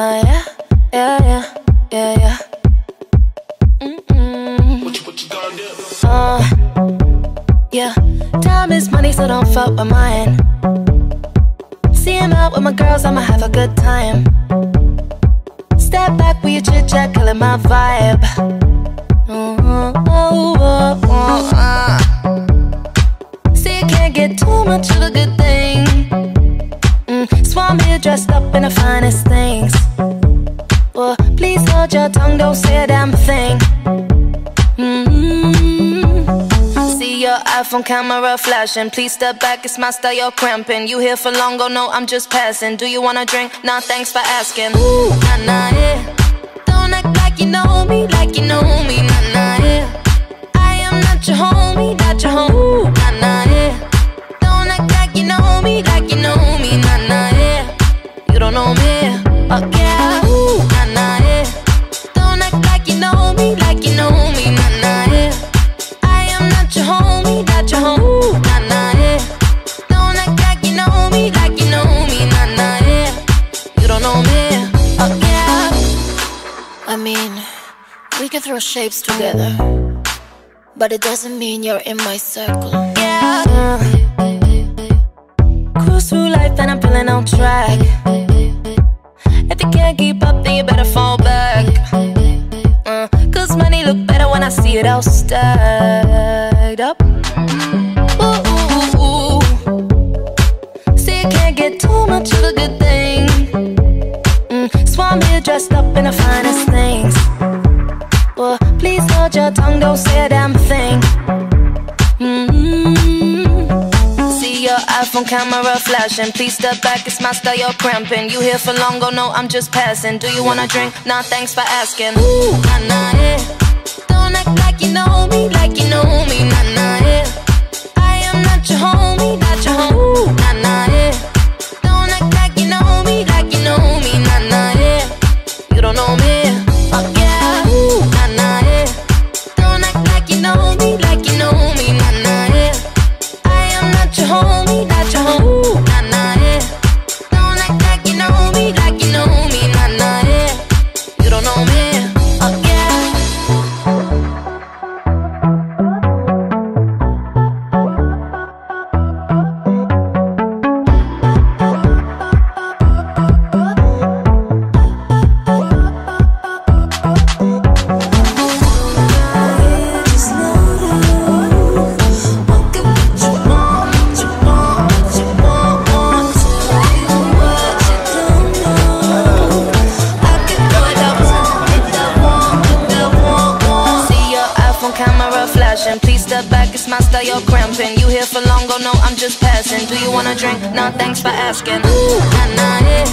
Oh yeah, yeah, yeah, yeah, yeah. Mm-mm. What you, what you gonna do? Uh, yeah. Time is money, so don't fuck with mine. See him out with my girls, I'ma have a good time. Step back with your chit chat, killing my vibe. Much of a good thing. Mm, I'm here dressed up in the finest things. Well, please hold your tongue, don't say a damn thing. Mm-hmm. See your iPhone camera flashing. Please step back, it's my style, you're cramping. You here for long, oh no, I'm just passing. Do you wanna drink? Nah, thanks for asking. Ooh, nah, nah, yeah. Don't act like you know me, like you know me, nah, nah, yeah. I am not your homie, like you know me, like you know me, nah, nah, yeah. You don't know me, oh yeah. Ooh, nah, nah, yeah. Don't act like you know me, like you know me, nah, nah, yeah. I am not your homie, not your homie, Ooh, nah, nah, yeah. Don't act like you know me, like you know me, nah, nah, yeah. You don't know me, oh yeah. I mean, we can throw shapes together, but it doesn't mean you're in my circle. Yeah. Through life and I'm feeling on track. If you can't keep up, then you better fall back. Uh, Cause money look better when I see it all stacked up. Ooh, ooh, ooh. See, you can't get too much of a good thing. Mm, so I'm here dressed up in the finest things. Well, please hold your tongue, don't say a Your camera flashing. Please step back, it's my style, you're cramping. You here for long, oh no, I'm just passing. Do you wanna drink? Nah, thanks for asking. Ooh, nah, nah, yeah. Don't act like you know me, like you know me, camera flashing. Please step back, it's my style, you're cramping. You here for long, oh no, I'm just passing. Do you wanna drink? Nah, thanks for asking. Ooh, nah, nah, yeah.